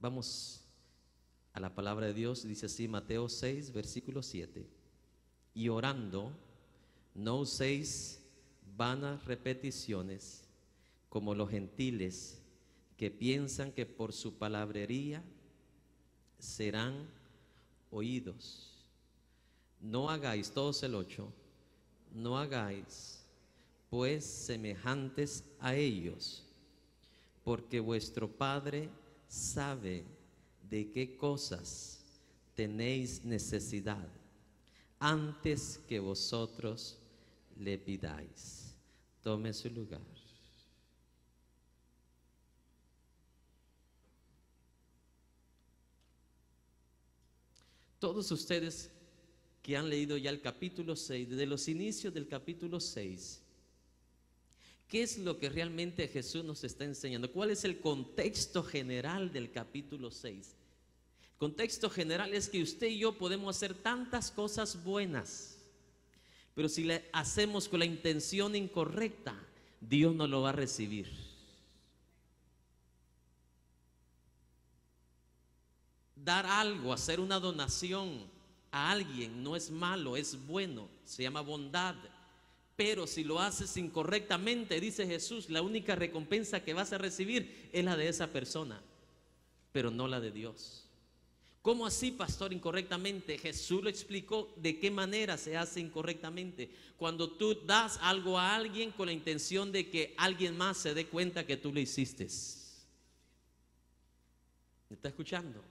Vamos a la palabra de Dios, dice así Mateo 6, versículo 7. Y orando, no uséis vanas repeticiones como los gentiles que piensan que por su palabrería serán oídos. No hagáis, todos el 8, no hagáis pues semejantes a ellos, porque vuestro Padre sabe de qué cosas tenéis necesidad antes que vosotros le pidáis. Tome su lugar. Todos ustedes que han leído ya el capítulo 6, desde los inicios del capítulo 6, ¿qué es lo que realmente Jesús nos está enseñando? ¿Cuál es el contexto general del capítulo 6? El contexto general es que usted y yo podemos hacer tantas cosas buenas, pero si le hacemos con la intención incorrecta, Dios no lo va a recibir. Dar algo, hacer una donación a alguien no es malo, es bueno, se llama bondad. Pero si lo haces incorrectamente, dice Jesús, la única recompensa que vas a recibir es la de esa persona, pero no la de Dios. ¿Cómo así, pastor, incorrectamente? Jesús lo explicó de qué manera se hace incorrectamente. Cuando tú das algo a alguien con la intención de que alguien más se dé cuenta que tú lo hiciste. ¿Me está escuchando?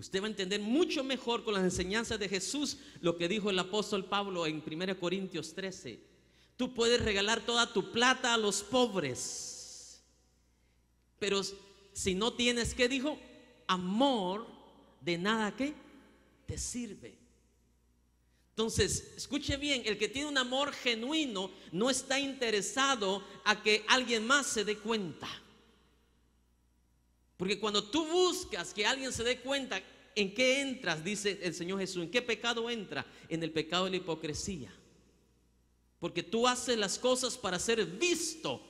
Usted va a entender mucho mejor con las enseñanzas de Jesús lo que dijo el apóstol Pablo en 1 Corintios 13. Tú puedes regalar toda tu plata a los pobres, pero si no tienes, ¿qué dijo? Amor, de nada que te sirve. Entonces, escuche bien, el que tiene un amor genuino no está interesado a que alguien más se dé cuenta. Porque cuando tú buscas que alguien se dé cuenta en qué entras, dice el Señor Jesús, en qué pecado entra, en el pecado de la hipocresía. Porque tú haces las cosas para ser visto.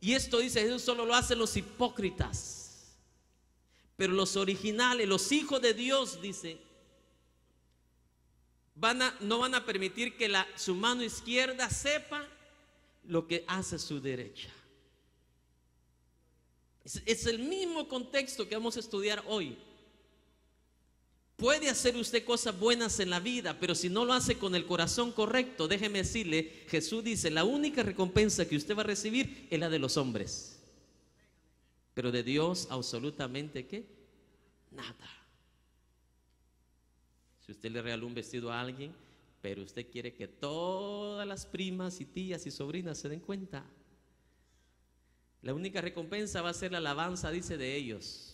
Y esto dice Jesús solo lo hacen los hipócritas. Pero los originales, los hijos de Dios, dice, no van a permitir que la, su mano izquierda sepa lo que hace su derecha. Es, el mismo contexto que vamos a estudiar hoy. Puede hacer usted cosas buenas en la vida, pero si no lo hace con el corazón correcto, déjeme decirle, Jesús dice, la única recompensa que usted va a recibir es la de los hombres. Pero de Dios absolutamente qué? Nada. Si usted le regaló un vestido a alguien, pero usted quiere que todas las primas y tías y sobrinas se den cuenta, la única recompensa va a ser la alabanza, dice, de ellos.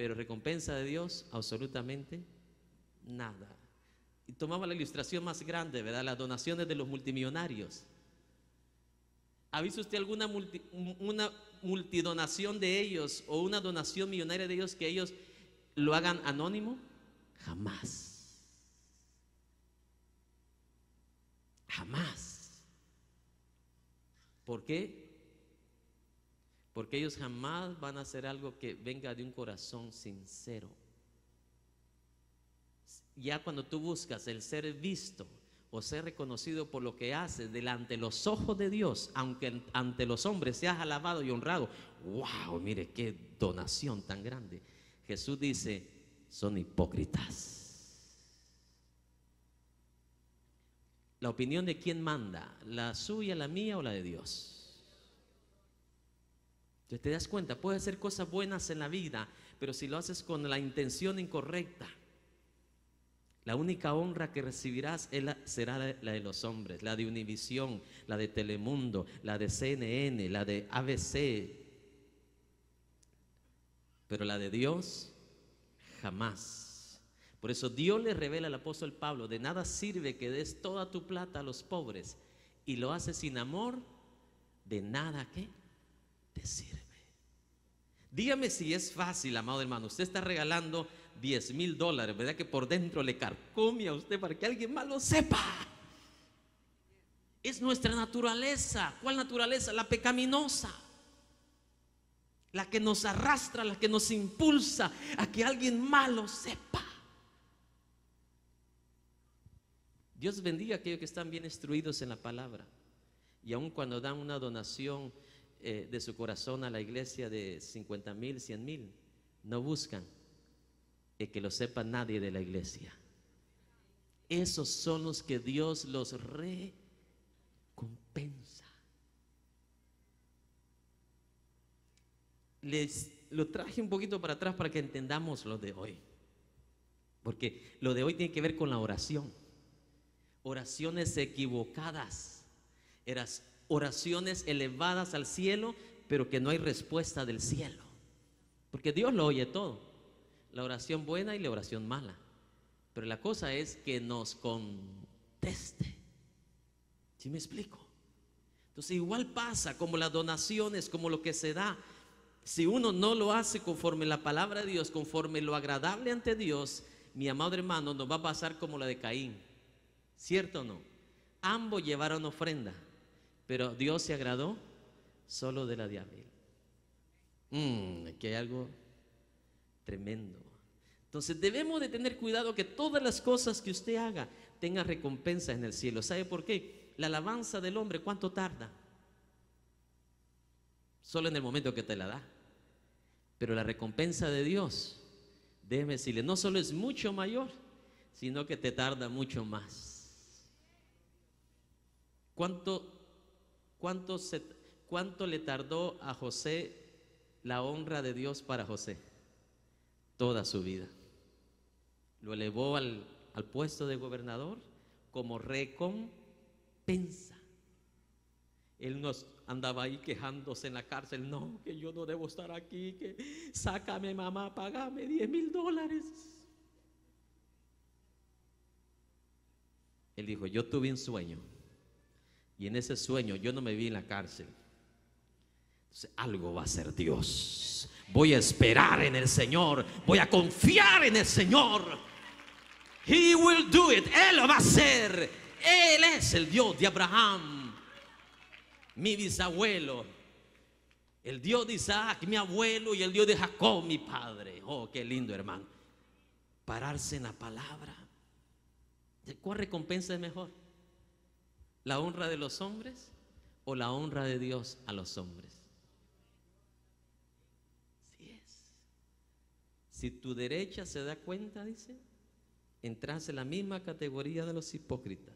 Pero recompensa de Dios, absolutamente nada. Y tomaba la ilustración más grande, ¿verdad? Las donaciones de los multimillonarios. ¿Ha visto usted alguna una multidonación de ellos o una donación millonaria de ellos que ellos lo hagan anónimo? Jamás. Jamás. ¿Por qué? Porque ellos jamás van a hacer algo que venga de un corazón sincero. Ya cuando tú buscas el ser visto o ser reconocido por lo que haces delante de los ojos de Dios, aunque ante los hombres seas alabado y honrado, wow, mire qué donación tan grande. Jesús dice, son hipócritas. La opinión de quién manda, la suya, la mía o la de Dios. Entonces te das cuenta, puedes hacer cosas buenas en la vida, pero si lo haces con la intención incorrecta, la única honra que recibirás será la, de los hombres, la de Univisión, la de Telemundo, la de CNN, la de ABC. Pero la de Dios, jamás. Por eso Dios le revela al apóstol Pablo, de nada sirve que des toda tu plata a los pobres y lo haces sin amor, de nada que te sirve. Dígame si es fácil, amado hermano. Usted está regalando 10 mil dólares, ¿verdad? Que por dentro le carcome a usted para que alguien más lo sepa. Es nuestra naturaleza. ¿Cuál naturaleza? La pecaminosa. La que nos arrastra, la que nos impulsa a que alguien malo sepa. Dios bendiga a aquellos que están bien instruidos en la palabra. Y aun cuando dan una donación eh, de su corazón a la iglesia de 50 mil, 100 mil, no buscan que lo sepa nadie de la iglesia. Esos son los que Dios los recompensa. Les lo traje un poquito para atrás para que entendamos lo de hoy. Porque lo de hoy tiene que ver con la oración oraciones equivocadas, oraciones elevadas al cielo, pero que no hay respuesta del cielo. Porque Dios lo oye todo, la oración buena y la oración mala. Pero la cosa es que nos conteste. ¿Sí me explico? Entonces igual pasa como las donaciones, como lo que se da. Si uno no lo hace conforme la palabra de Dios, conforme lo agradable ante Dios, mi amado hermano, nos va a pasar como la de Caín ¿Cierto o no? Ambos llevaron ofrenda, pero Dios se agradó solo de la de. Mmm, aquí hay algo tremendo. Entonces debemos de tener cuidado que todas las cosas que usted haga tengan recompensa en el cielo. ¿Sabe por qué? La alabanza del hombre, ¿cuánto tarda? Solo en el momento que te la da. Pero la recompensa de Dios, déjeme decirle, no solo es mucho mayor, sino que te tarda mucho más. ¿Cuánto, cuánto, cuánto le tardó a José la honra de Dios para José? Toda su vida. Lo elevó al, al puesto de gobernador como recompensa. Él nos andaba ahí quejándose en la cárcel, no, que yo no debo estar aquí, que sácame mamá, pagame 10 mil dólares. Él dijo, yo tuve un sueño y en ese sueño yo no me vi en la cárcel. Algo va a ser Dios. Voy a esperar en el Señor. Voy a confiar en el Señor. He will do it. Él lo va a hacer. Él es el Dios de Abraham, mi bisabuelo. El Dios de Isaac, mi abuelo, y el Dios de Jacob, mi padre. Oh, qué lindo, hermano. Pararse en la palabra. ¿De cuál recompensa es mejor? ¿La honra de los hombres o la honra de Dios a los hombres? Sí es. Si tu derecha se da cuenta, dice, entras en la misma categoría de los hipócritas,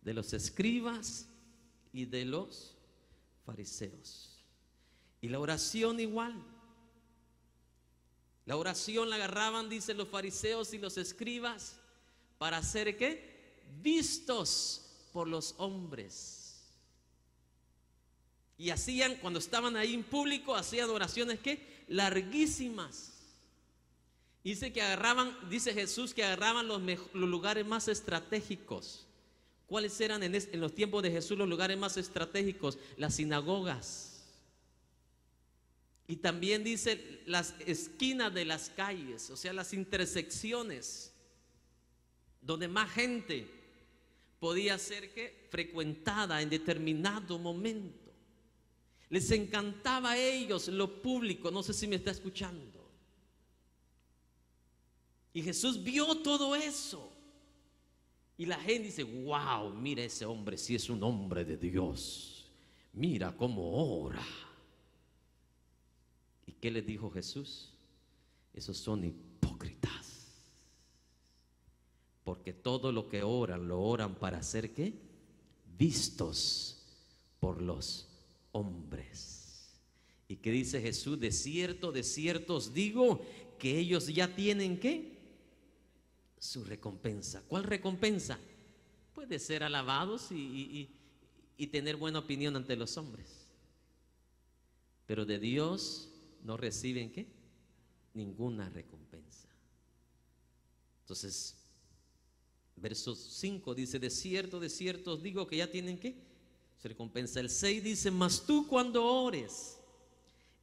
de los escribas y de los fariseos. Y la oración igual. La oración la agarraban, dicen los fariseos y los escribas, para hacer qué? Vistos por los hombres. Y hacían, cuando estaban ahí en público, hacían oraciones que larguísimas. Dice que agarraban, dice Jesús que agarraban los, lugares más estratégicos. ¿Cuáles eran en, en los tiempos de Jesús los lugares más estratégicos? Las sinagogas. Y también dice las esquinas de las calles, o sea, las intersecciones, donde más gente podía ser que frecuentada en determinado momento. Les encantaba a ellos lo público, no sé si me está escuchando. Y Jesús vio todo eso. Y la gente dice, wow, mira ese hombre, si es un hombre de Dios. Mira cómo ora. ¿Y qué le dijo Jesús? Esos son. Porque todo lo que oran, lo oran para ser qué? Vistos por los hombres. ¿Y qué dice Jesús? De cierto, de cierto os digo que ellos ya tienen qué? Su recompensa. ¿Cuál recompensa? Puede ser alabados y, y tener buena opinión ante los hombres. Pero de Dios no reciben qué? Ninguna recompensa. Entonces, Verso 5 dice, de cierto, de cierto os digo que ya tienen que se recompensa. El 6 dice, mas tú cuando ores,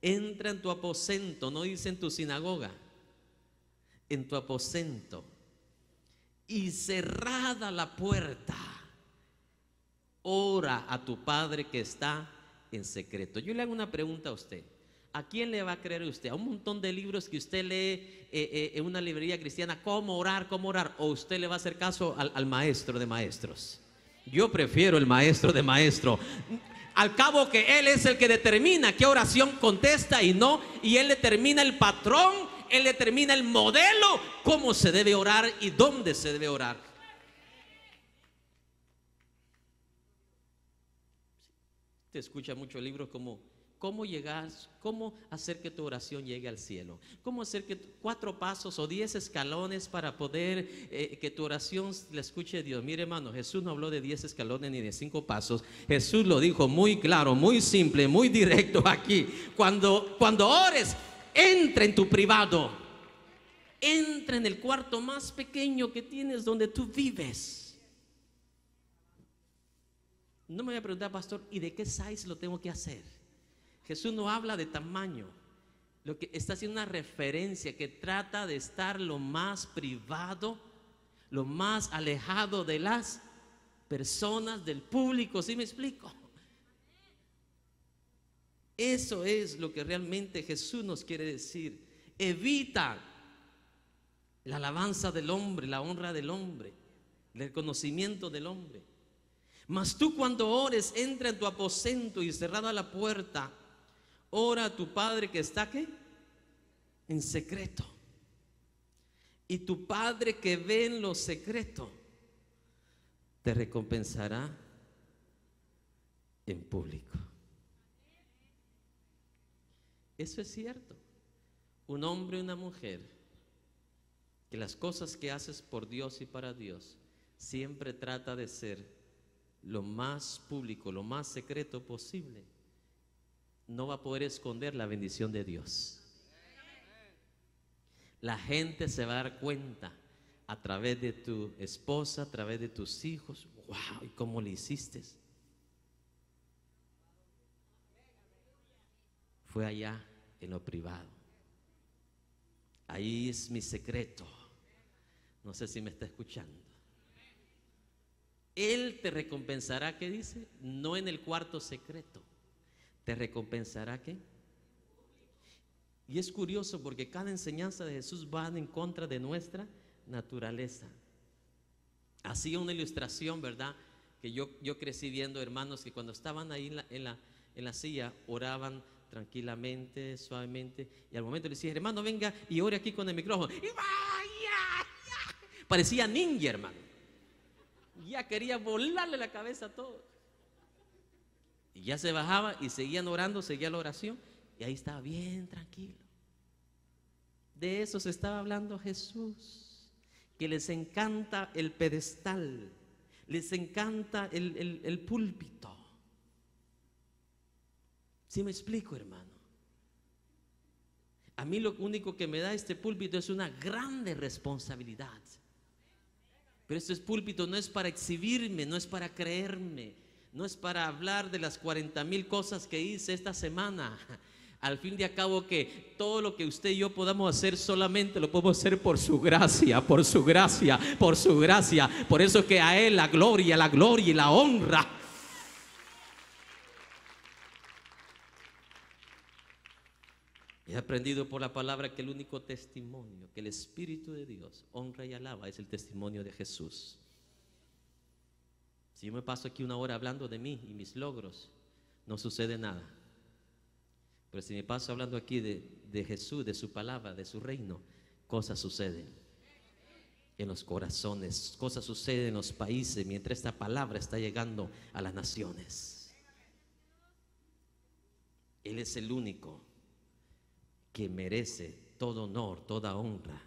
entra en tu aposento, no dice en tu sinagoga, en tu aposento, y cerrada la puerta, ora a tu Padre que está en secreto. Yo le hago una pregunta a usted. ¿A quién le va a creer usted? ¿A un montón de libros que usted lee eh, eh, en una librería cristiana? ¿Cómo orar? ¿Cómo orar? ¿O usted le va a hacer caso al, maestro de maestros? Yo prefiero el maestro de maestro. Al cabo que Él es el que determina qué oración contesta y no. Y Él determina el patrón, Él determina el modelo, cómo se debe orar y dónde se debe orar. Te escucha muchos libros como cómo llegar, cómo hacer que tu oración llegue al cielo, cómo hacer que cuatro pasos o diez escalones para poder eh, que tu oración le escuche Dios. Mire hermano, Jesús no habló de diez escalones ni de cinco pasos, Jesús lo dijo muy claro, muy simple, muy directo aquí. Cuando, cuando ores, entra en tu privado, entra en el cuarto más pequeño que tienes donde tú vives. No me voy a preguntar, pastor, ¿y de qué size lo tengo que hacer? Jesús no habla de tamaño. Lo que está haciendo una referencia que trata de estar lo más privado, lo más alejado de las personas, del público. ¿Sí me explico? Eso es lo que realmente Jesús nos quiere decir. Evita la alabanza del hombre, la honra del hombre, el reconocimiento del hombre. Mas tú cuando ores, entra en tu aposento y cerrada la puerta, ora a tu Padre que está aquí en secreto. Y tu Padre que ve en lo secreto, te recompensará en público. Eso es cierto. Un hombre y una mujer, que las cosas que haces por Dios y para Dios, siempre trata de ser lo más público, lo más secreto posible, no va a poder esconder la bendición de Dios. La gente se va a dar cuenta a través de tu esposa, a través de tus hijos. ¡Wow! ¿Y cómo le hiciste? Fue allá en lo privado. Ahí es mi secreto. No sé si me está escuchando. Él te recompensará, ¿qué dice? No en el cuarto secreto. ¿Te recompensará qué? Y es curioso porque cada enseñanza de Jesús va en contra de nuestra naturaleza. Hacía una ilustración, ¿verdad? Que yo, yo crecí viendo hermanos que cuando estaban ahí en la, en la, en la silla oraban tranquilamente, suavemente, y al momento le decía, hermano, venga y ore aquí con el micrófono. Parecía ninja, hermano ya quería volarle la cabeza a todos. Y ya se bajaba y seguían orando, seguía la oración y ahí estaba bien tranquilo. De eso se estaba hablando Jesús, que les encanta el pedestal, les encanta el, el púlpito. ¿Sí me explico, hermano? A mí lo único que me da este púlpito es una grande responsabilidad. Pero este púlpito no es para exhibirme, no es para creerme, no es para hablar de las 40 mil cosas que hice esta semana. Al fin de cabo que todo lo que usted y yo podamos hacer solamente lo podemos hacer por su gracia, por su gracia, por su gracia. Por eso que a Él la gloria, la gloria y la honra He aprendido por la palabra que el único testimonio que el Espíritu de Dios honra y alaba es el testimonio de Jesús. Si yo me paso aquí una hora hablando de mí y mis logros, no sucede nada. Pero si me paso hablando aquí de, Jesús, de su palabra, de su reino, cosas suceden en los corazones, cosas suceden en los países mientras esta palabra está llegando a las naciones. Él es el único que merece todo honor, toda honra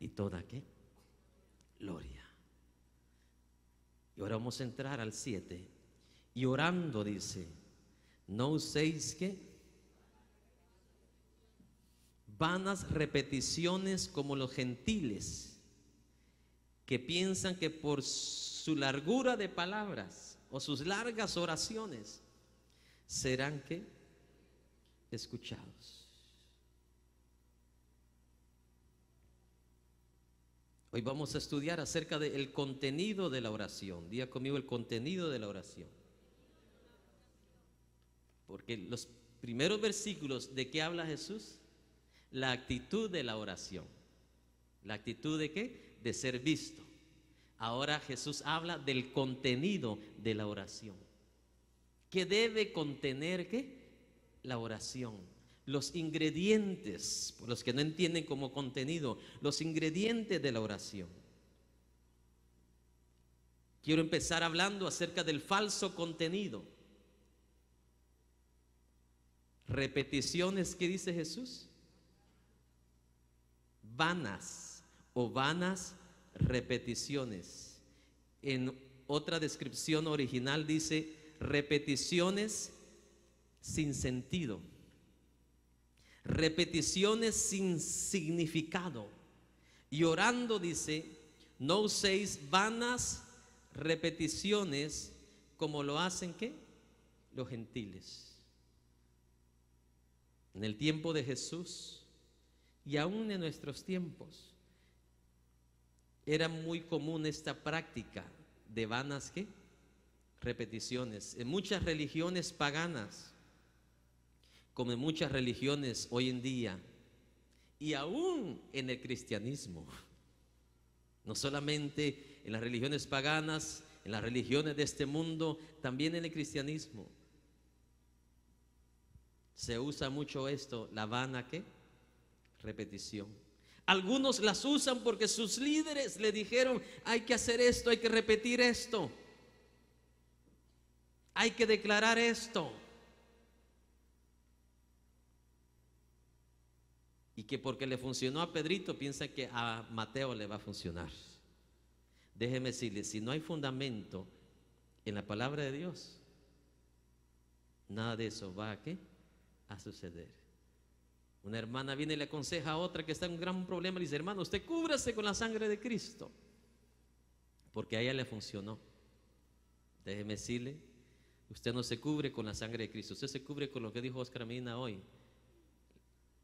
y toda qué? Gloria. Ahora vamos a entrar al 7. Y orando dice, no uséis que vanas repeticiones como los gentiles que piensan que por su largura de palabras o sus largas oraciones serán que escuchados. Hoy vamos a estudiar acerca del contenido de la oración. Día conmigo el contenido de la oración. Porque los primeros versículos de qué habla Jesús? La actitud de la oración. ¿La actitud de qué? De ser visto. Ahora Jesús habla del contenido de la oración. ¿Qué debe contener qué? La oración. Los ingredientes, por los que no entienden como contenido, los ingredientes de la oración. Quiero empezar hablando acerca del falso contenido. Repeticiones, ¿qué dice Jesús? Vanas o vanas repeticiones. En otra descripción original dice repeticiones sin sentido, repeticiones sin significado. Y orando dice, no uséis vanas repeticiones como lo hacen ¿qué? los gentiles. En el tiempo de Jesús y aún en nuestros tiempos era muy común esta práctica de vanas ¿qué? repeticiones. En muchas religiones paganas, como en muchas religiones hoy en día, y aún en el cristianismo, no solamente en las religiones paganas, en las religiones de este mundo, también en el cristianismo. Se usa mucho esto, la vana ¿qué? repetición. Algunos las usan porque sus líderes le dijeron, hay que hacer esto, hay que repetir esto, hay que declarar esto. Y que porque le funcionó a Pedrito, piensa que a Mateo le va a funcionar. Déjeme decirle, si no hay fundamento en la palabra de Dios, nada de eso va a, ¿qué? a suceder. Una hermana viene y le aconseja a otra que está en un gran problema y dice, hermano, usted cúbrase con la sangre de Cristo. Porque a ella le funcionó. Déjeme decirle, usted no se cubre con la sangre de Cristo, usted se cubre con lo que dijo Oscar Medina hoy,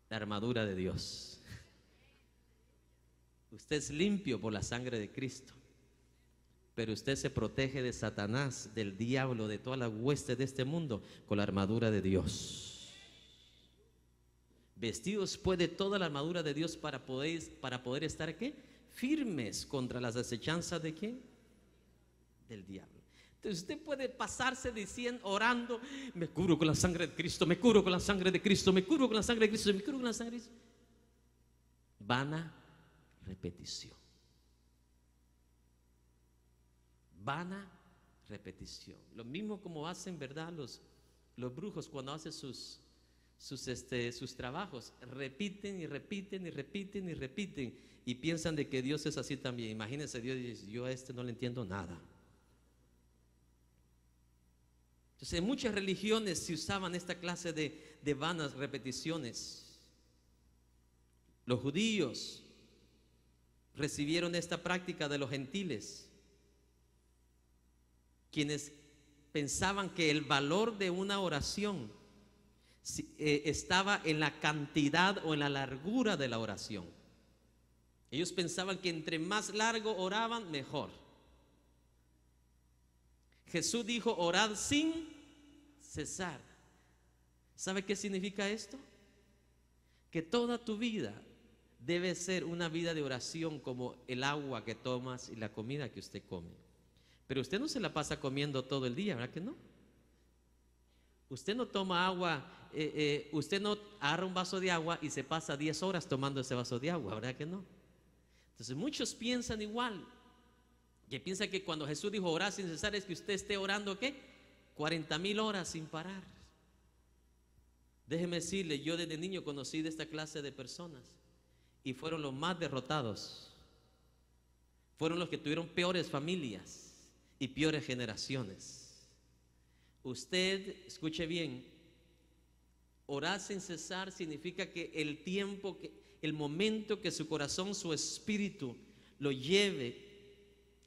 la armadura de Dios. Usted es limpio por la sangre de Cristo, pero usted se protege de Satanás, del diablo, de toda la hueste de este mundo con la armadura de Dios vestidos pues de toda la armadura de Dios para poder, para poder estar ¿qué? firmes contra las acechanzas de quién? Del diablo. Entonces usted puede pasarse diciendo, orando, me cubro con la sangre de Cristo, me cubro con la sangre de Cristo, me cubro con la sangre de Cristo, me cubro con la sangre de Cristo. Vana repetición. Vana repetición. Lo mismo como hacen, ¿verdad? Los, los brujos cuando hacen sus, sus, este, sus trabajos. Repiten y repiten y repiten y repiten y piensan de que Dios es así también. Imagínense, Dios dice, yo a este no le entiendo nada. Entonces, en muchas religiones se usaban esta clase de, de vanas repeticiones. Los judíos recibieron esta práctica de los gentiles, quienes pensaban que el valor de una oración eh, estaba en la cantidad o en la largura de la oración. Ellos pensaban que entre más largo oraban, mejor. Jesús dijo, orad sin cesar. ¿Sabe qué significa esto? Que toda tu vida debe ser una vida de oración como el agua que tomas y la comida que usted come. Pero usted no se la pasa comiendo todo el día, ¿verdad que no? Usted no toma agua, eh, eh, usted no agarra un vaso de agua y se pasa 10 horas tomando ese vaso de agua, ¿verdad que no? Entonces muchos piensan igual, que piensan que cuando Jesús dijo orar sin cesar es que usted esté orando, ¿qué? 40 mil horas sin parar. Déjeme decirle, yo desde niño conocí de esta clase de personas y fueron los más derrotados. Fueron los que tuvieron peores familias y peores generaciones. Usted, escuche bien, orar sin cesar significa que el tiempo, que, el momento que su corazón, su espíritu lo lleve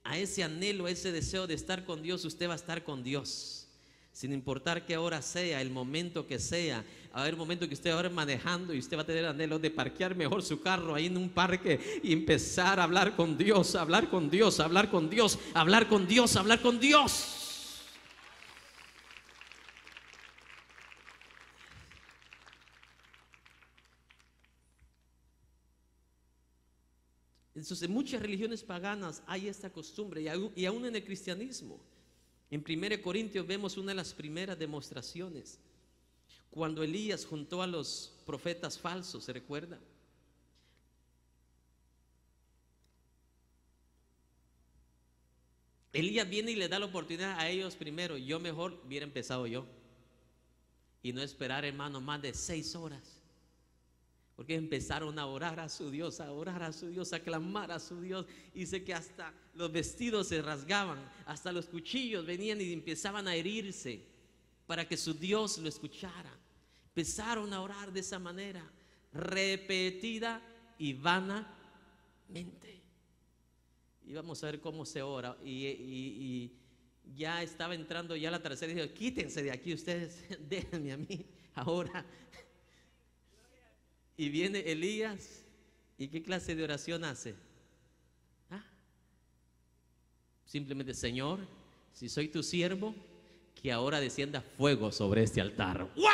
a ese anhelo, a ese deseo de estar con Dios, usted va a estar con Dios. Sin importar qué hora sea, el momento que sea, a ver, momento que usted ahora manejando y usted va a tener anhelo de parquear mejor su carro ahí en un parque y empezar a hablar con Dios, hablar con Dios, hablar con Dios, hablar con Dios, hablar con Dios. Entonces, en muchas religiones paganas hay esta costumbre y aún, en el cristianismo. En 1 Corintios vemos una de las primeras demostraciones. Cuando Elías juntó a los profetas falsos, ¿se recuerda? Elías viene y le da la oportunidad a ellos primero. Yo mejor hubiera empezado yo. Y no esperar, hermano, más de seis horas. Porque empezaron a orar a su Dios, a orar a su Dios, a clamar a su Dios. Sé que hasta los vestidos se rasgaban, hasta los cuchillos venían y empezaban a herirse para que su Dios lo escuchara. Empezaron a orar de esa manera, repetida y vanamente. Y vamos a ver cómo se ora. Y, ya estaba entrando ya la tercera y dijo, quítense de aquí ustedes, déjenme a mí ahora. Y viene Elías. ¿Y qué clase de oración hace? ¿Ah? Simplemente, Señor, si soy tu siervo, que ahora descienda fuego sobre este altar. ¡Wow!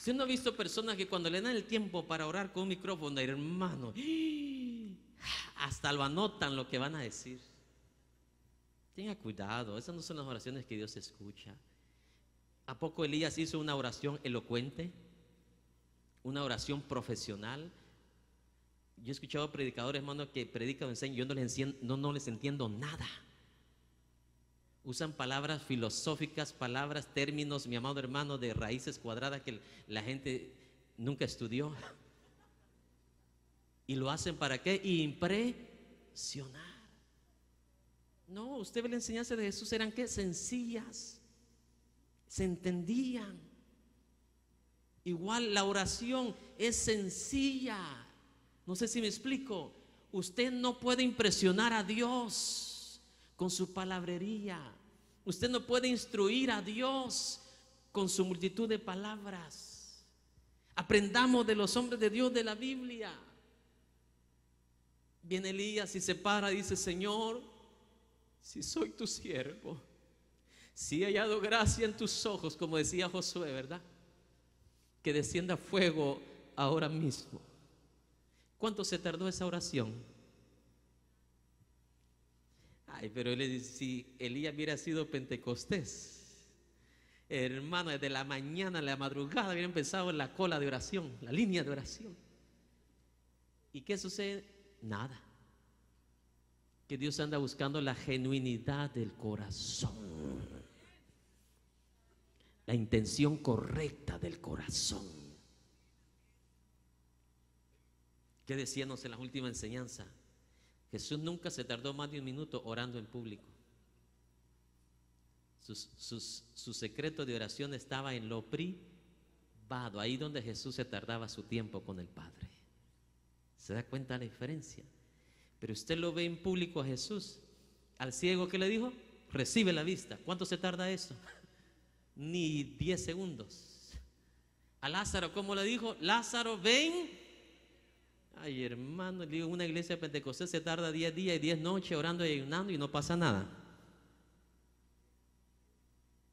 Usted no ha visto personas que cuando le dan el tiempo para orar con un micrófono, hermano, hasta lo anotan lo que van a decir. Tenga cuidado, esas no son las oraciones que Dios escucha. ¿A poco Elías hizo una oración elocuente? Una oración profesional. Yo he escuchado predicadores, hermano, que predican o enseñan, yo no les, no, no les entiendo nada. Usan palabras filosóficas, palabras, términos, mi amado hermano, de raíces cuadradas que la gente nunca estudió. ¿Y lo hacen para qué? Impresionar. No, usted ve la enseñanza de Jesús, eran qué? Sencillas. Se entendían. Igual la oración es sencilla. No sé si me explico. Usted no puede impresionar a Dios con su palabrería. Usted no puede instruir a Dios con su multitud de palabras. Aprendamos de los hombres de Dios de la Biblia. Viene Elías y se para dice, Señor, si soy tu siervo, si he hallado gracia en tus ojos, como decía Josué, ¿verdad? Que descienda fuego ahora mismo. ¿Cuánto se tardó esa oración? Ay, pero él dice, si Elías hubiera sido Pentecostés, hermano, desde la mañana, la madrugada, hubiera empezado la cola de oración, la línea de oración. ¿Y qué sucede? Nada. Que Dios anda buscando la genuinidad del corazón, la intención correcta del corazón. ¿Qué decíamos en la última enseñanza? Jesús nunca se tardó más de un minuto orando en público. su secreto de oración estaba en lo privado, ahí donde Jesús se tardaba su tiempo con el Padre. ¿Se da cuenta la diferencia? Pero usted lo ve en público a Jesús. Al ciego que le dijo, recibe la vista. ¿Cuánto se tarda eso? Ni 10 segundos. A Lázaro, ¿cómo le dijo? Lázaro, ven Ay, hermano, digo, una iglesia de Pentecostés se tarda 10 días y 10 noches orando y ayunando y no pasa nada.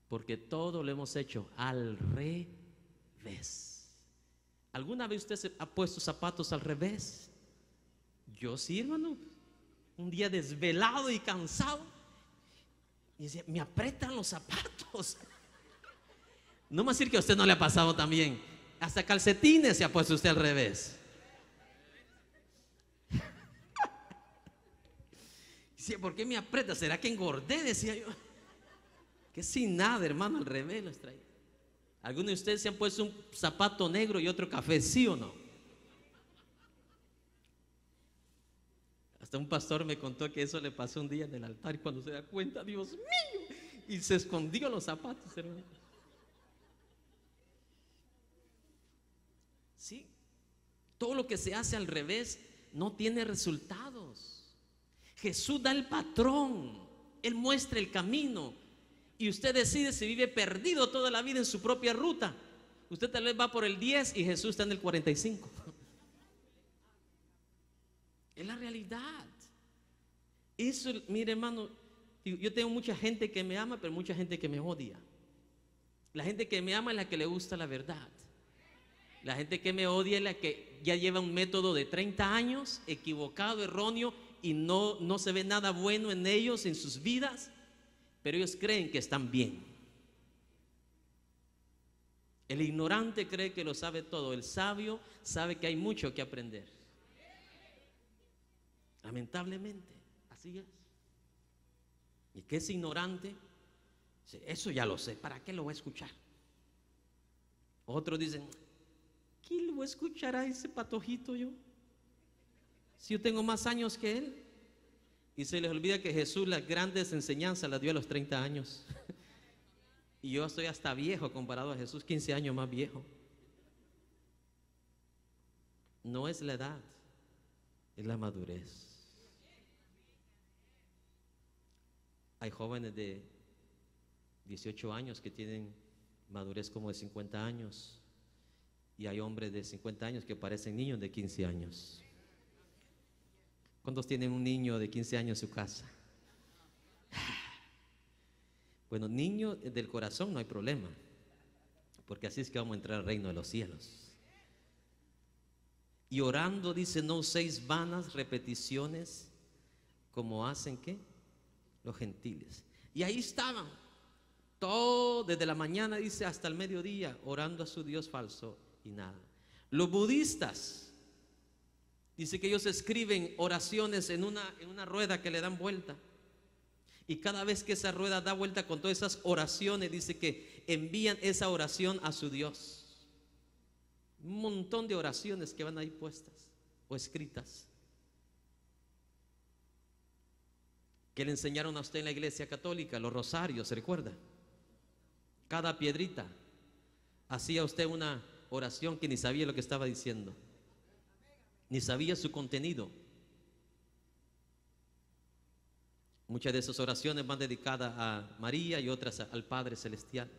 Porque todo lo hemos hecho al revés. ¿Alguna vez usted ha puesto zapatos al revés? Yo sí, hermano. Un día desvelado y cansado. Y decía, me apretan los zapatos. No me decir que a usted no le ha pasado también. Hasta calcetines se ha puesto usted al revés. ¿por qué me aprieta? ¿Será que engordé? Decía yo. Que sin nada, hermano, al revés lo traía. ¿Algunos de ustedes se han puesto un zapato negro y otro café, sí o no? Hasta un pastor me contó que eso le pasó un día en el altar cuando se da cuenta, Dios mío, y se escondió los zapatos, hermano. Sí, todo lo que se hace al revés no tiene resultados. Jesús da el patrón, Él muestra el camino y usted decide si vive perdido toda la vida en su propia ruta. Usted tal vez va por el 10 y Jesús está en el 45. Es la realidad. Eso, mire hermano, Yo tengo mucha gente que me ama, pero mucha gente que me odia. La gente que me ama es la que le gusta la verdad. La gente que me odia es la que ya lleva un método de 30 años, equivocado, erróneo, y no, no se ve nada bueno en ellos, en sus vidas, pero ellos creen que están bien. El ignorante cree que lo sabe todo, el sabio sabe que hay mucho que aprender. Lamentablemente, así es. Y que es ignorante, eso ya lo sé, ¿para qué lo voy a escuchar? Otros dicen, ¿qué lo voy a escuchar a ese patojito yo? Si yo tengo más años que él. Y se les olvida que Jesús las grandes enseñanzas las dio a los 30 años. y yo estoy hasta viejo comparado a Jesús, 15 años más viejo. No es la edad, es la madurez. Hay jóvenes de 18 años que tienen madurez como de 50 años y hay hombres de 50 años que parecen niños de 15 años. ¿Cuántos tienen un niño de 15 años en su casa? Bueno, niño del corazón no hay problema, porque así es que vamos a entrar al reino de los cielos. Y orando, dice, no seis vanas repeticiones como hacen qué? Los gentiles. Y ahí estaban, todo desde la mañana, dice, hasta el mediodía, orando a su Dios falso y nada. Los budistas, Dice que ellos escriben oraciones en una, en una rueda que le dan vuelta. Y cada vez que esa rueda da vuelta con todas esas oraciones, dice que envían esa oración a su Dios. Un montón de oraciones que van ahí puestas o escritas. Que le enseñaron a usted en la iglesia católica, los rosarios, ¿se recuerda? Cada piedrita. Hacía usted una oración que ni sabía lo que estaba diciendo ni sabía su contenido. Muchas de esas oraciones van dedicadas a María y otras al Padre Celestial.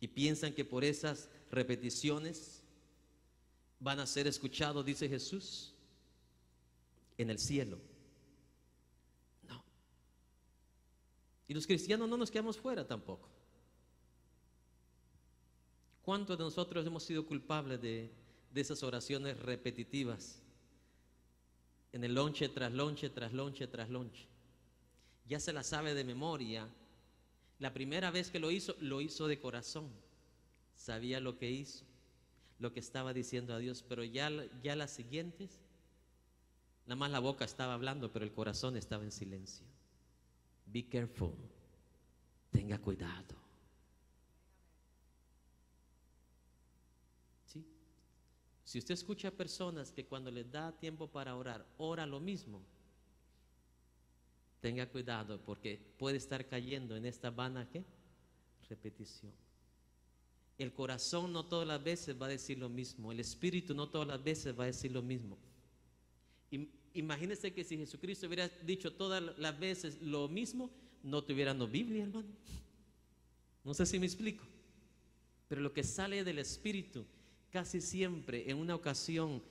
Y piensan que por esas repeticiones van a ser escuchados, dice Jesús, en el cielo. No. Y los cristianos no nos quedamos fuera tampoco. ¿Cuántos de nosotros hemos sido culpables de de esas oraciones repetitivas en el lonche tras lonche, tras lonche, tras lonche. Ya se la sabe de memoria. La primera vez que lo hizo, lo hizo de corazón. Sabía lo que hizo, lo que estaba diciendo a Dios, pero ya, ya las siguientes, nada más la boca estaba hablando, pero el corazón estaba en silencio. Be careful. Tenga cuidado. Si usted escucha a personas que cuando les da tiempo para orar, ora lo mismo, tenga cuidado porque puede estar cayendo en esta vana repetición. El corazón no todas las veces va a decir lo mismo, el espíritu no todas las veces va a decir lo mismo. Imagínese que si Jesucristo hubiera dicho todas las veces lo mismo, no tuviéramos Biblia, hermano. No sé si me explico. Pero lo que sale del espíritu casi siempre en una ocasión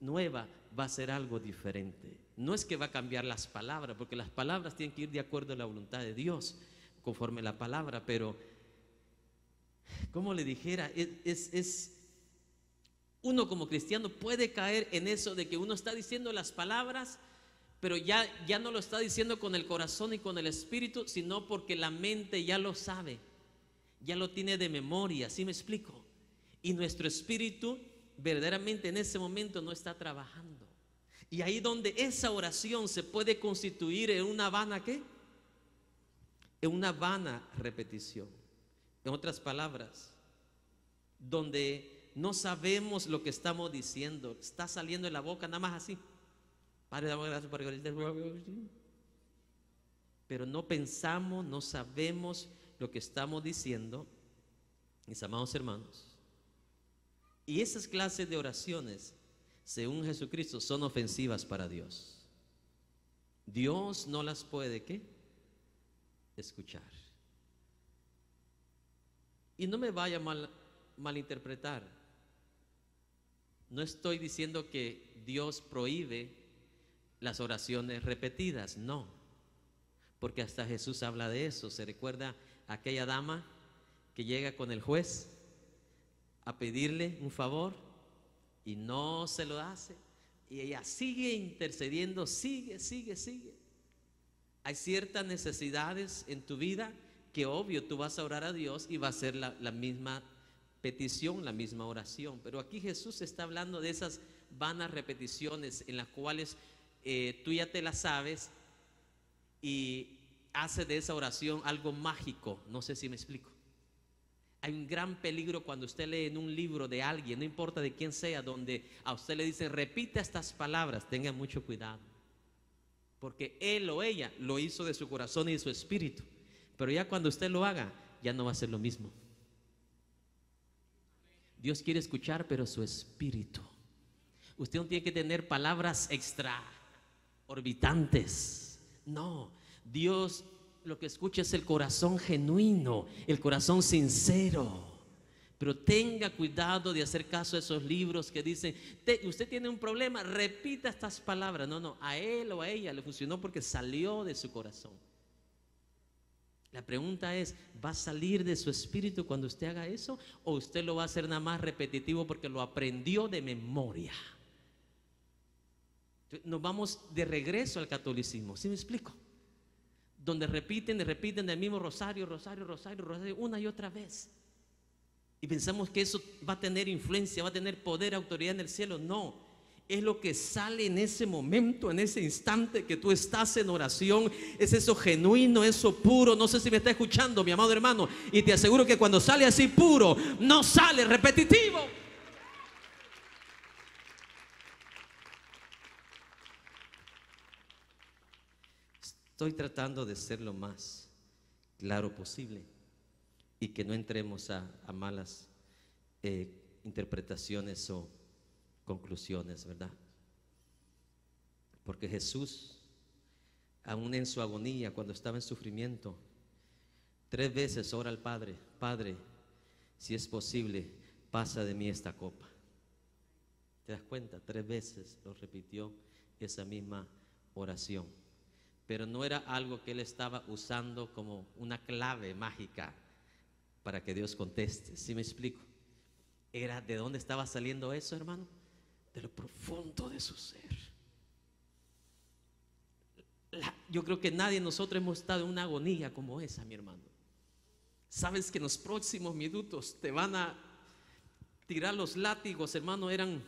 nueva va a ser algo diferente. No es que va a cambiar las palabras, porque las palabras tienen que ir de acuerdo a la voluntad de Dios, conforme la palabra, pero, como le dijera, es, uno como cristiano puede caer en eso de que uno está diciendo las palabras, pero ya, ya no lo está diciendo con el corazón y con el espíritu, sino porque la mente ya lo sabe, ya lo tiene de memoria, ¿sí me explico? Y nuestro espíritu verdaderamente en ese momento no está trabajando. Y ahí donde esa oración se puede constituir en una vana qué? En una vana repetición. En otras palabras, donde no sabemos lo que estamos diciendo, está saliendo de la boca nada más así. Pero no pensamos, no sabemos lo que estamos diciendo, mis amados hermanos. Y esas clases de oraciones, según Jesucristo, son ofensivas para Dios. Dios no las puede, ¿qué? Escuchar. Y no me vaya a mal, malinterpretar. No estoy diciendo que Dios prohíbe las oraciones repetidas, no. porque hasta Jesús habla de eso. ¿Se recuerda aquella dama que llega con el juez a pedirle un favor y no se lo hace? Y ella sigue intercediendo, sigue, sigue, sigue. Hay ciertas necesidades en tu vida que obvio tú vas a orar a Dios y va a ser la, misma petición, la misma oración. Pero aquí Jesús está hablando de esas vanas repeticiones en las cuales eh, tú ya te las sabes y hace de esa oración algo mágico. No sé si me explico. Hay un gran peligro cuando usted lee en un libro de alguien, no importa de quién sea, donde a usted le dice repite estas palabras, tenga mucho cuidado. Porque él o ella lo hizo de su corazón y de su espíritu. Pero ya cuando usted lo haga, ya no va a ser lo mismo. Dios quiere escuchar, pero su espíritu. Usted no tiene que tener palabras extraorbitantes. No, Dios lo que escucha es el corazón genuino, el corazón sincero. Pero tenga cuidado de hacer caso a esos libros que dicen, usted tiene un problema, repita estas palabras. No, no, a él o a ella le funcionó porque salió de su corazón. La pregunta es, ¿va a salir de su espíritu cuando usted haga eso? ¿O usted lo va a hacer nada más repetitivo porque lo aprendió de memoria? Nos vamos de regreso al catolicismo, ¿sí me explico? Donde repiten y repiten el mismo rosario, rosario, rosario, rosario, una y otra vez. Y pensamos que eso va a tener influencia, va a tener poder, autoridad en el cielo. No, es lo que sale en ese momento, en ese instante que tú estás en oración. Es eso genuino, eso puro. No sé si me está escuchando, mi amado hermano. Y te aseguro que cuando sale así puro, no sale repetitivo. Estoy tratando de ser lo más claro posible y que no entremos a, malas eh, interpretaciones o conclusiones, ¿verdad? Porque Jesús, aún en su agonía, cuando estaba en sufrimiento, tres veces ora al Padre, Padre, si es posible, pasa de mí esta copa. ¿Te das cuenta? Tres veces lo repitió esa misma oración. Pero no era algo que él estaba usando como una clave mágica para que Dios conteste. ¿Sí me explico? Era de dónde estaba saliendo eso, hermano de lo profundo de su ser. yo creo que nadie de nosotros hemos estado en una agonía como esa, mi hermano. Sabes que en los próximos minutos te van a tirar los látigos, hermano, eran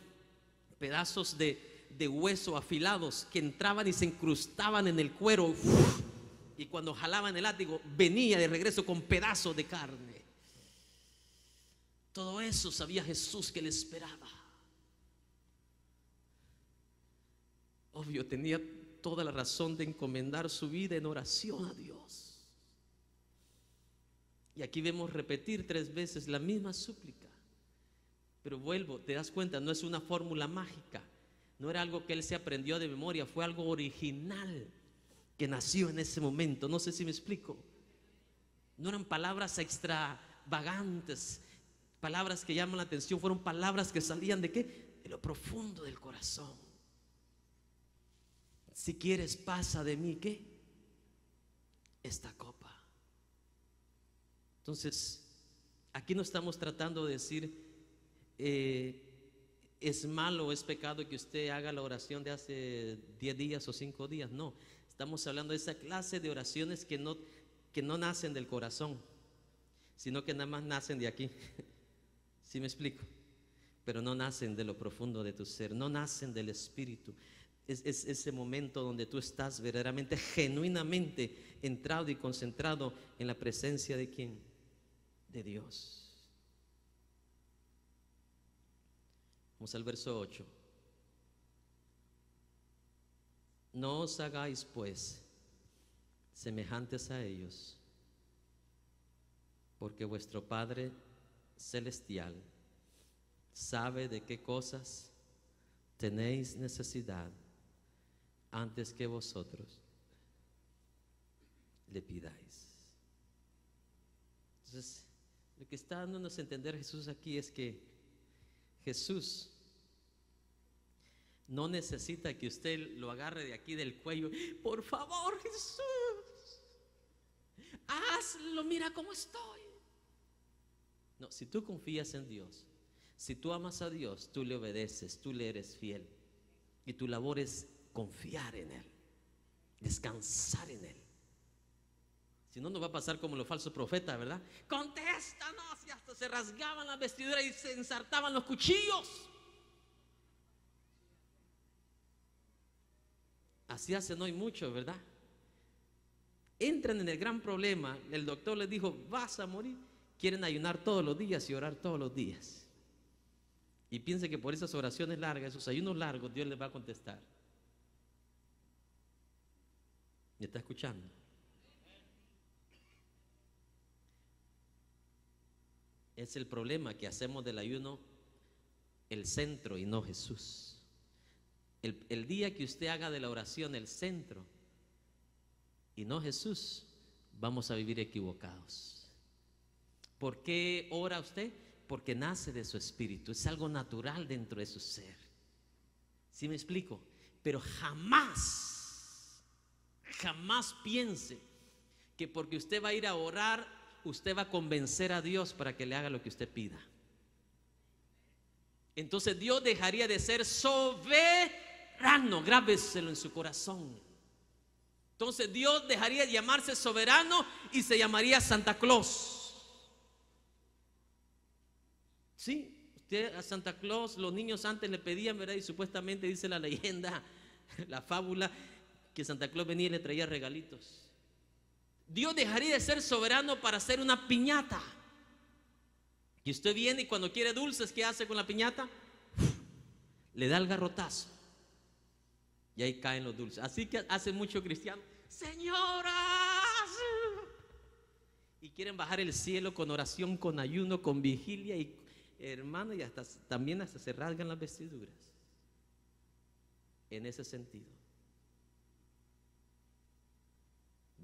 pedazos de, de hueso afilados que entraban y se incrustaban en el cuero. y cuando jalaban el látigo, venía de regreso con pedazos de carne. Todo eso sabía Jesús que le esperaba. obvio, tenía toda la razón de encomendar su vida en oración a Dios. Y aquí vemos repetir tres veces la misma súplica. Pero vuelvo, te das cuenta, no es una fórmula mágica, no era algo que él se aprendió de memoria, fue algo original que nació en ese momento. No sé si me explico. No eran palabras extravagantes, palabras que llaman la atención, fueron palabras que salían de qué? De lo profundo del corazón si quieres pasa de mí, ¿qué? Esta copa. Entonces, aquí no estamos tratando de decir, eh, es malo, es pecado que usted haga la oración de hace 10 días o 5 días. No, estamos hablando de esa clase de oraciones que no, que no nacen del corazón, sino que nada más nacen de aquí. ¿Sí me explico? Pero no nacen de lo profundo de tu ser, no nacen del espíritu, es, ese momento donde tú estás verdaderamente, genuinamente entrado y concentrado en la presencia de quién? De Dios. Vamos al verso 8. No os hagáis pues semejantes a ellos, porque vuestro Padre Celestial sabe de qué cosas tenéis necesidad antes que vosotros le pidáis. Entonces, lo que está dándonos a entender Jesús aquí es que Jesús no necesita que usted lo agarre de aquí del cuello. Por favor, Jesús, hazlo, mira cómo estoy. No, si tú confías en Dios, si tú amas a Dios, tú le obedeces, tú le eres fiel. Y tu labor es confiar en Él, descansar en Él. Si no, nos va a pasar como los falsos profetas, ¿verdad? Contéstanos y hasta se rasgaban las vestiduras y se ensartaban los cuchillos. Así hacen hoy mucho, ¿verdad? Entran en el gran problema. El doctor les dijo, vas a morir. Quieren ayunar todos los días y orar todos los días. Y piensen que por esas oraciones largas, esos ayunos largos, Dios les va a contestar. ¿Me está escuchando? Es el problema que hacemos del ayuno el centro y no Jesús. El, día que usted haga de la oración el centro y no Jesús, vamos a vivir equivocados. ¿Por qué ora usted? Porque nace de su espíritu, es algo natural dentro de su ser. ¿Sí me explico? Pero jamás, jamás piense que porque usted va a ir a orar, usted va a convencer a Dios para que le haga lo que usted pida. Entonces Dios dejaría de ser soberano, grábeselo en su corazón. Entonces Dios dejaría de llamarse soberano y se llamaría Santa Claus. Sí, usted a Santa Claus, los niños antes le pedían, ¿verdad? Y supuestamente dice la leyenda, la fábula, que Santa Claus venía y le traía regalitos. Dios dejaría de ser soberano para hacer una piñata. Y usted viene y cuando quiere dulces, ¿qué hace con la piñata? Le da el garrotazo. Y ahí caen los dulces. Así que hace mucho cristiano. Señoras. Y quieren bajar el cielo con oración, con ayuno, con vigilia y hermano, y hasta también hasta se rasgan las vestiduras. En ese sentido.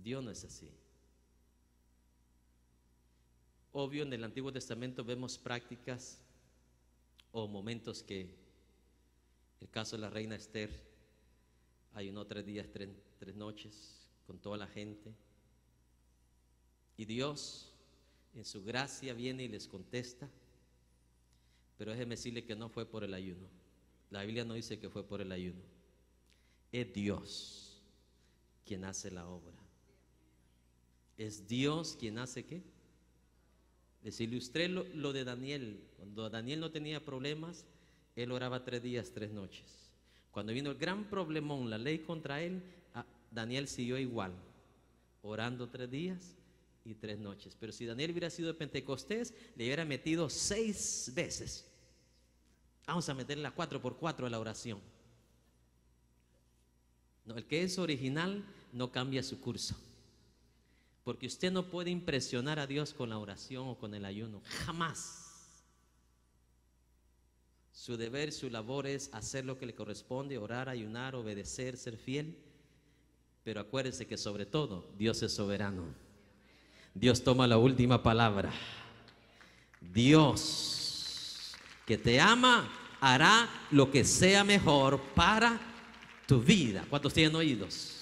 Dios no es así. Obvio, en el Antiguo Testamento vemos prácticas o momentos que, el caso de la reina Esther, ayunó tres días, tres, tres noches con toda la gente. Y Dios, en su gracia, viene y les contesta. Pero déjeme decirle que no fue por el ayuno. La Biblia no dice que fue por el ayuno. Es Dios quien hace la obra. Es Dios quien hace qué? Les ilustré lo, de Daniel. Cuando Daniel no tenía problemas, él oraba tres días, tres noches. Cuando vino el gran problemón, la ley contra él, Daniel siguió igual, orando tres días y tres noches. Pero si Daniel hubiera sido de Pentecostés, le hubiera metido seis veces. Vamos a meterle la cuatro por cuatro a la oración. El que es original no cambia su curso. Porque usted no puede impresionar a Dios con la oración o con el ayuno. Jamás. Su deber, su labor es hacer lo que le corresponde, orar, ayunar, obedecer, ser fiel. Pero acuérdese que sobre todo Dios es soberano. Dios toma la última palabra. Dios que te ama hará lo que sea mejor para tu vida. ¿Cuántos tienen oídos?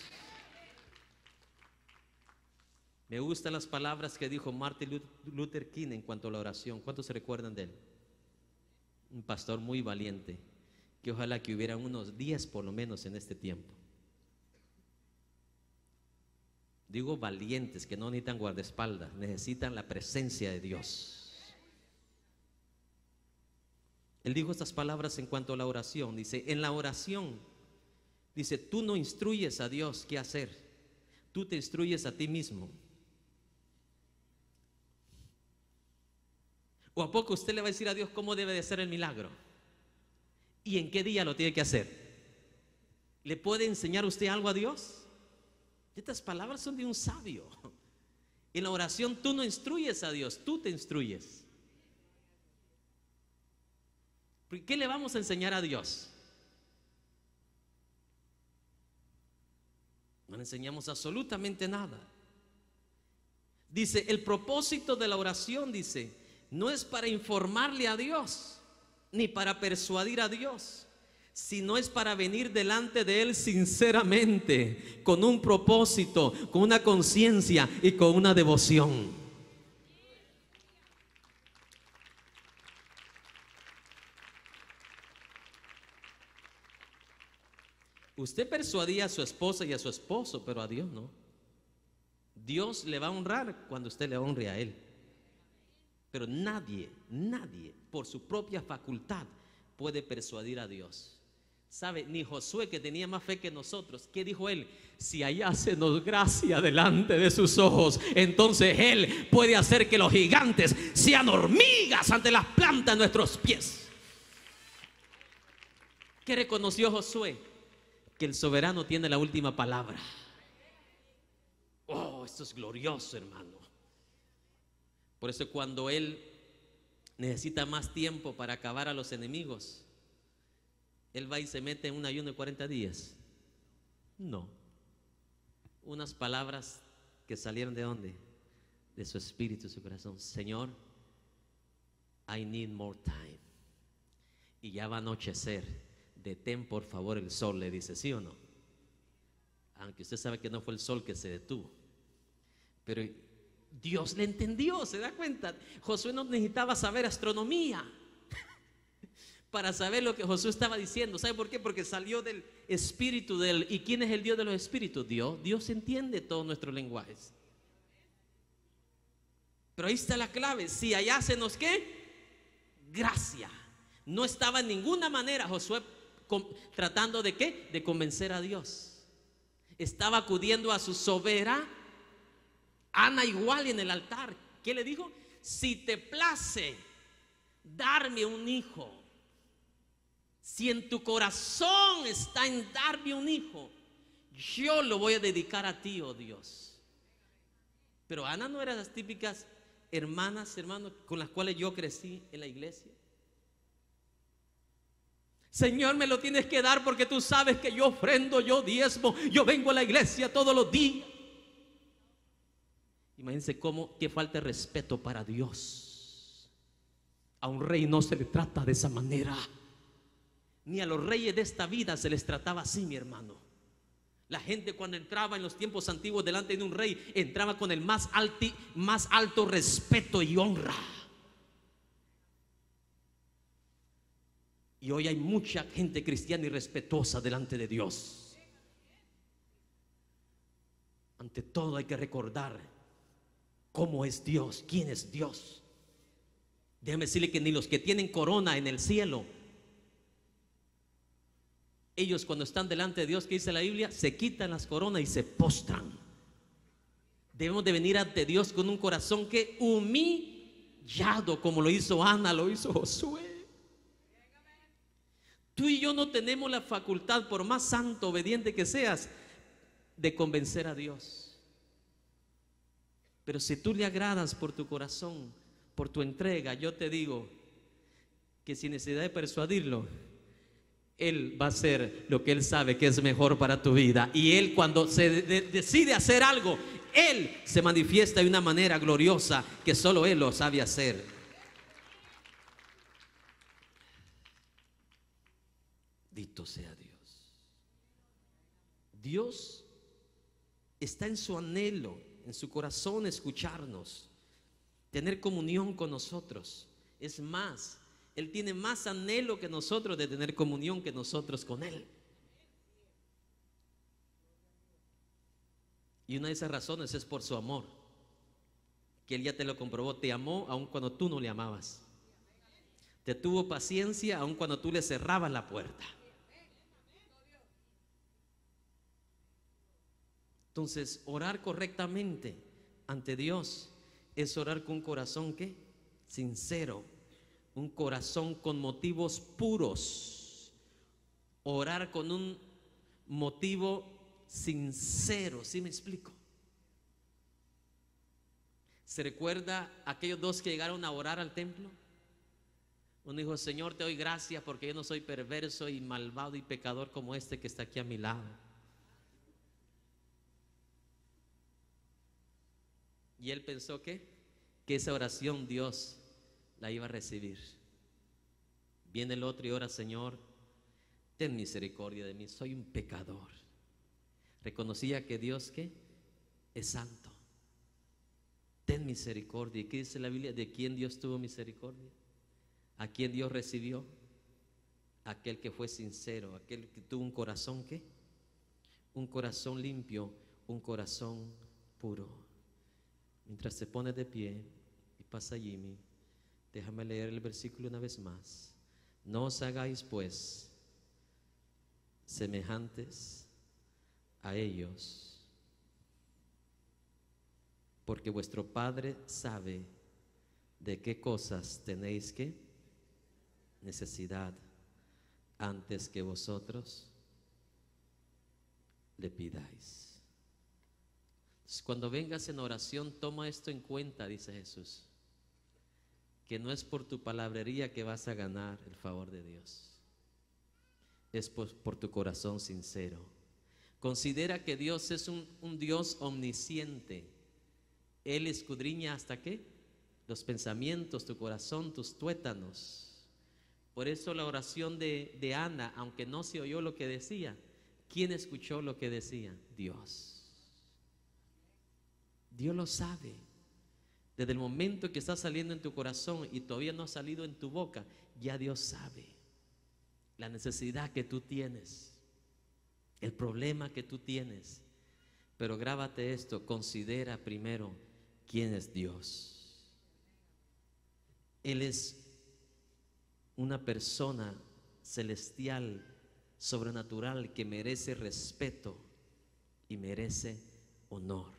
Me gustan las palabras que dijo Martin Luther King en cuanto a la oración. ¿Cuántos se recuerdan de él? Un pastor muy valiente, que ojalá que hubieran unos 10 por lo menos en este tiempo. Digo valientes que no necesitan guardaespaldas, necesitan la presencia de Dios. Él dijo estas palabras en cuanto a la oración. Dice, en la oración, dice, tú no instruyes a Dios qué hacer, tú te instruyes a ti mismo. ¿O a poco usted le va a decir a Dios cómo debe de ser el milagro? ¿Y en qué día lo tiene que hacer? ¿Le puede enseñar usted algo a Dios? Estas palabras son de un sabio. En la oración tú no instruyes a Dios, tú te instruyes. ¿Qué le vamos a enseñar a Dios? No le enseñamos absolutamente nada. Dice, el propósito de la oración, dice, no es para informarle a Dios, ni para persuadir a Dios, si no es para venir delante de Él sinceramente, con un propósito, con una conciencia y con una devoción. Usted persuadía a su esposa y a su esposo, pero a Dios no. Dios le va a honrar cuando usted le honre a Él. Pero nadie, nadie, por su propia facultad, puede persuadir a Dios. ¿Sabe? Ni Josué, que tenía más fe que nosotros, ¿qué dijo él? Si nos gracia delante de sus ojos, entonces Él puede hacer que los gigantes sean hormigas ante las plantas de nuestros pies. ¿Qué reconoció Josué? que el soberano tiene la última palabra. Oh, esto es glorioso, hermano. Por eso cuando Él necesita más tiempo para acabar a los enemigos, Él va y se mete en un ayuno de 40 días. No. Unas palabras que salieron de dónde? De su espíritu, su corazón. Señor, I need more time. Y ya va a anochecer detén por favor el sol, le dice, ¿sí o no? Aunque usted sabe que no fue el sol que se detuvo. Pero Dios le entendió, ¿se da cuenta? Josué no necesitaba saber astronomía para saber lo que Josué estaba diciendo. ¿Sabe por qué? Porque salió del espíritu del... ¿Y quién es el Dios de los espíritus? Dios. Dios entiende todos nuestros lenguajes. Pero ahí está la clave. Si allá se nos qué? Gracia. No estaba en ninguna manera Josué tratando de qué? De convencer a Dios. Estaba acudiendo a su sobera. Ana igual en el altar. ¿Qué le dijo? Si te place darme un hijo, si en tu corazón está en darme un hijo, yo lo voy a dedicar a ti, oh Dios. Pero Ana no era las típicas hermanas, hermanos, con las cuales yo crecí en la iglesia. Señor, me lo tienes que dar porque tú sabes que yo ofrendo, yo diezmo, yo vengo a la iglesia todos los días. Imagínense cómo que falta de respeto para Dios. A un rey no se le trata de esa manera. Ni a los reyes de esta vida se les trataba así, mi hermano. La gente cuando entraba en los tiempos antiguos delante de un rey, entraba con el más, más alto respeto y honra. Y hoy hay mucha gente cristiana y respetuosa delante de Dios. Ante todo hay que recordar cómo es Dios, quién es Dios. Déjame decirle que ni los que tienen corona en el cielo, ellos cuando están delante de Dios, que dice la Biblia, se quitan las coronas y se postran. Debemos de venir ante Dios con un corazón que humillado, como lo hizo Ana, lo hizo Josué. Tú y yo no tenemos la facultad, por más santo, obediente que seas, de convencer a Dios. Pero si tú le agradas por tu corazón, por tu entrega, yo te digo que sin necesidad de persuadirlo, Él va a hacer lo que Él sabe que es mejor para tu vida. Y Él cuando se decide hacer algo, Él se manifiesta de una manera gloriosa que solo Él lo sabe hacer. sea Dios. Dios está en su anhelo, en su corazón escucharnos, tener comunión con nosotros. Es más, Él tiene más anhelo que nosotros de tener comunión que nosotros con Él. Y una de esas razones es por su amor, que Él ya te lo comprobó, te amó aun cuando tú no le amabas. Te tuvo paciencia aun cuando tú le cerrabas la puerta. Entonces, orar correctamente ante Dios es orar con un corazón que sincero, un corazón con motivos puros. Orar con un motivo sincero, ¿sí me explico? ¿Se recuerda aquellos dos que llegaron a orar al templo? Uno dijo, Señor, te doy gracias porque yo no soy perverso y malvado y pecador como este que está aquí a mi lado. Y él pensó que, que esa oración Dios la iba a recibir. Viene el otro y ora, Señor, ten misericordia de mí, soy un pecador. Reconocía que Dios que es santo. Ten misericordia. ¿Y qué dice la Biblia? ¿De quién Dios tuvo misericordia? ¿A quién Dios recibió? Aquel que fue sincero, aquel que tuvo un corazón que un corazón limpio, un corazón puro. Mientras se pone de pie y pasa Jimmy, déjame leer el versículo una vez más. No os hagáis pues semejantes a ellos, porque vuestro Padre sabe de qué cosas tenéis que necesidad antes que vosotros le pidáis. Cuando vengas en oración, toma esto en cuenta, dice Jesús, que no es por tu palabrería que vas a ganar el favor de Dios, es por, tu corazón sincero. Considera que Dios es un, un Dios omnisciente. Él escudriña hasta qué? Los pensamientos, tu corazón, tus tuétanos. Por eso la oración de, de Ana, aunque no se oyó lo que decía, ¿quién escuchó lo que decía? Dios. Dios lo sabe. Desde el momento que está saliendo en tu corazón y todavía no ha salido en tu boca, ya Dios sabe la necesidad que tú tienes, el problema que tú tienes. Pero grábate esto, considera primero quién es Dios. Él es una persona celestial, sobrenatural, que merece respeto y merece honor.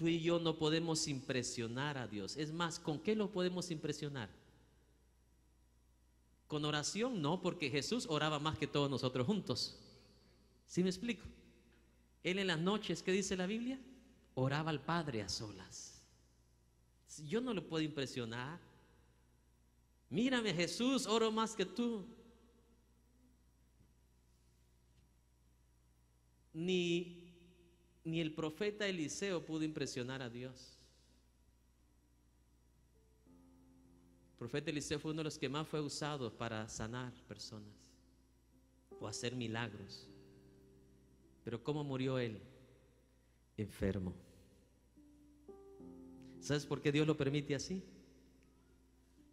Tú y yo no podemos impresionar a Dios. Es más, ¿con qué lo podemos impresionar? Con oración no, porque Jesús oraba más que todos nosotros juntos. ¿Sí me explico? Él en las noches, ¿qué dice la Biblia? Oraba al Padre a solas. Yo no lo puedo impresionar. Mírame Jesús, oro más que tú. Ni, ni el profeta Eliseo pudo impresionar a Dios. El profeta Eliseo fue uno de los que más fue usado para sanar personas o hacer milagros. Pero ¿cómo murió él? Enfermo. ¿Sabes por qué Dios lo permite así?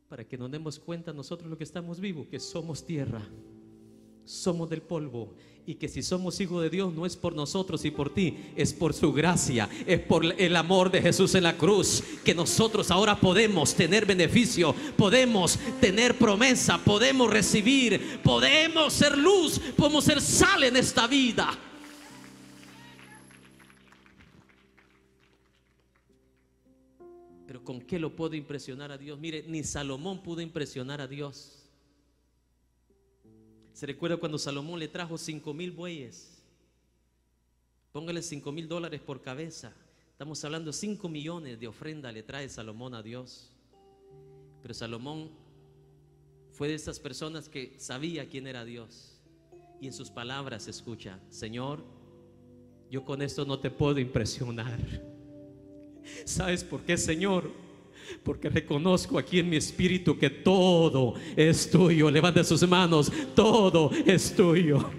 para que nos demos cuenta nosotros los que estamos vivos, que somos tierra, somos del polvo y que si somos hijos de Dios no es por nosotros y por ti, es por su gracia, es por el amor de Jesús en la cruz, que nosotros ahora podemos tener beneficio, podemos tener promesa, podemos recibir, podemos ser luz, podemos ser sal en esta vida. Pero ¿con qué lo puedo impresionar a Dios? Mire, ni Salomón pudo impresionar a Dios. Se recuerda cuando Salomón le trajo cinco mil bueyes. Póngale cinco mil dólares por cabeza. Estamos hablando de cinco millones de ofrenda le trae Salomón a Dios. Pero Salomón fue de esas personas que sabía quién era Dios. Y en sus palabras escucha, Señor, yo con esto no te puedo impresionar. ¿Sabes por qué, Señor? Porque reconozco aquí en mi espíritu que todo es tuyo. Levanta sus manos, todo es tuyo.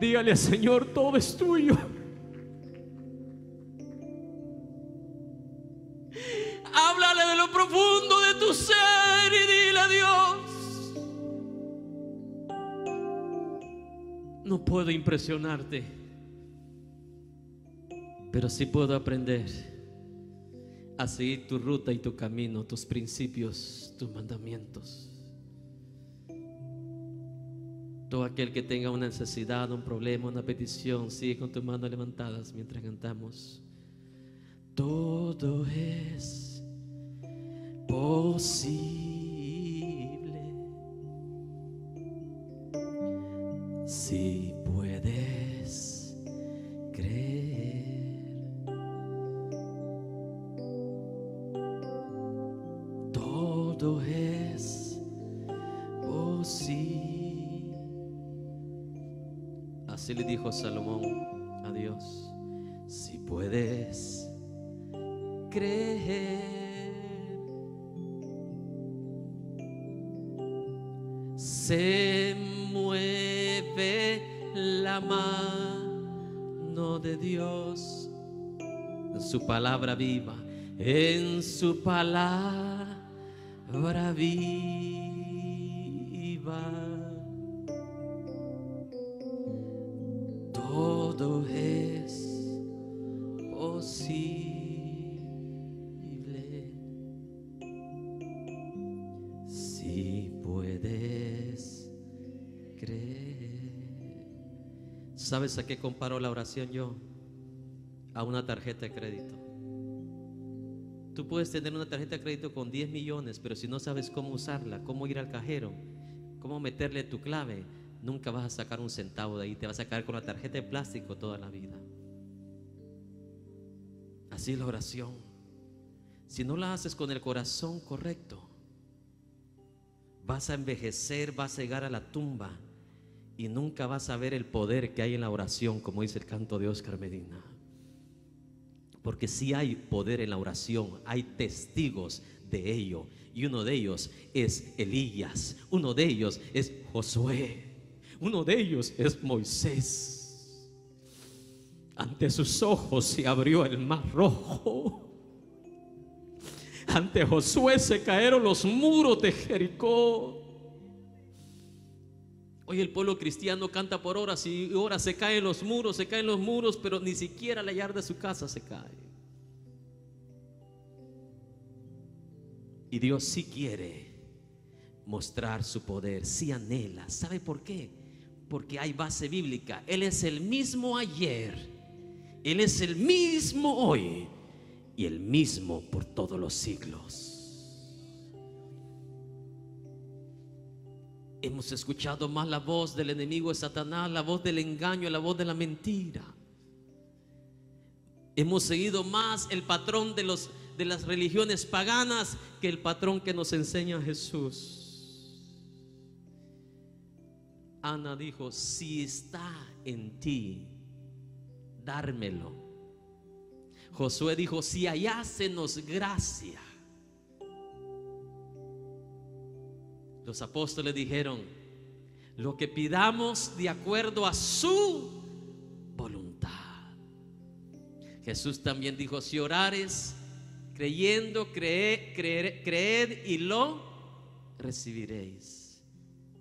Dígale, Señor, todo es tuyo. Háblale de lo profundo de tu ser y dile a Dios. No puedo impresionarte pero sí puedo aprender a seguir tu ruta y tu camino, tus principios, tus mandamientos. Todo aquel que tenga una necesidad, un problema, una petición, sigue con tus manos levantadas mientras cantamos. Todo es posible si puedes Salomón a Dios, si puedes creer, se mueve la mano de Dios en su palabra viva, en su palabra viva. ¿Sabes a qué comparo la oración yo? A una tarjeta de crédito. Tú puedes tener una tarjeta de crédito con 10 millones, pero si no sabes cómo usarla, cómo ir al cajero, cómo meterle tu clave, nunca vas a sacar un centavo de ahí, te vas a quedar con la tarjeta de plástico toda la vida. Así es la oración. Si no la haces con el corazón correcto, vas a envejecer, vas a llegar a la tumba y nunca vas a ver el poder que hay en la oración, como dice el canto de Oscar Medina. Porque si hay poder en la oración, hay testigos de ello. Y uno de ellos es Elías, uno de ellos es Josué, uno de ellos es Moisés. Ante sus ojos se abrió el mar rojo. Ante Josué se cayeron los muros de Jericó. Hoy el pueblo cristiano canta por horas y horas, se caen los muros, se caen los muros, pero ni siquiera la yarda de su casa se cae. Y Dios sí quiere mostrar su poder, sí anhela. ¿Sabe por qué? Porque hay base bíblica. Él es el mismo ayer él es el mismo hoy y el mismo por todos los siglos. Hemos escuchado más la voz del enemigo de Satanás, la voz del engaño, la voz de la mentira. Hemos seguido más el patrón de, los, de las religiones paganas que el patrón que nos enseña Jesús. Ana dijo, si está en ti, dármelo. Josué dijo, si hallásenos gracia. Los apóstoles dijeron, lo que pidamos de acuerdo a su voluntad. Jesús también dijo, si orares creyendo, creed, creed y lo recibiréis.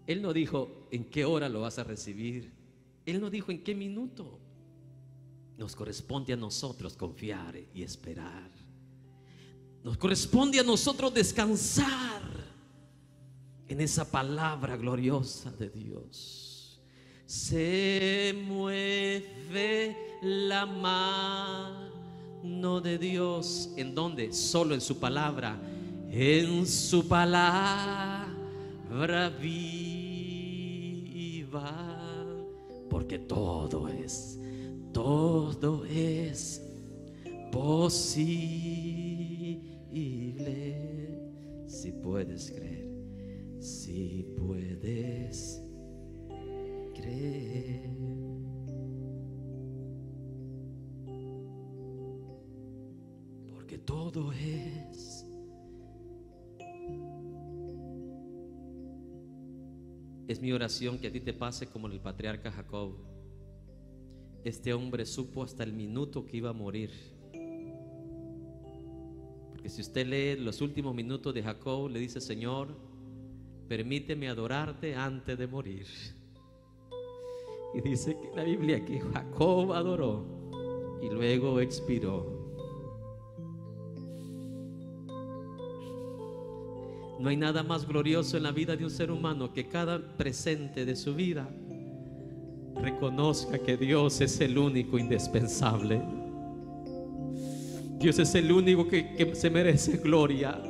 Él no dijo en qué hora lo vas a recibir. Él no dijo en qué minuto. Nos corresponde a nosotros confiar y esperar. Nos corresponde a nosotros descansar en esa palabra gloriosa de Dios. Se mueve la mano de Dios. ¿En dónde? Solo en su palabra. En su palabra viva. Porque todo es todo es posible si puedes creer, Porque todo es Es mi oración que a ti te pase como el patriarca Jacob este hombre supo hasta el minuto que iba a morir. Porque si usted lee los últimos minutos de Jacob, le dice, Señor, permíteme adorarte antes de morir. Y dice que la Biblia que Jacob adoró y luego expiró. No hay nada más glorioso en la vida de un ser humano que cada presente de su vida reconozca que Dios es el único indispensable. Dios es el único que, se merece gloria.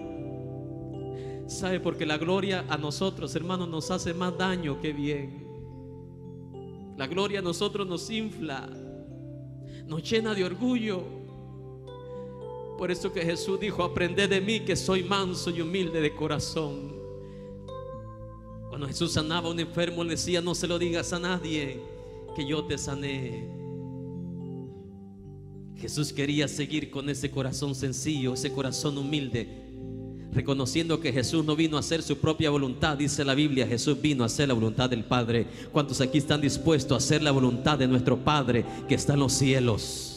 ¿Sabe? Porque la gloria a nosotros, hermanos, nos hace más daño que bien. La gloria a nosotros nos infla, nos llena de orgullo. Por eso que Jesús dijo, aprended de mí que soy manso y humilde de corazón. Cuando Jesús sanaba a un enfermo, le decía, no se lo digas a nadie que yo te sané. Jesús quería seguir con ese corazón sencillo, ese corazón humilde, reconociendo que Jesús no vino a hacer su propia voluntad, dice la Biblia, Jesús vino a hacer la voluntad del Padre. ¿Cuántos aquí están dispuestos a hacer la voluntad de nuestro Padre que está en los cielos?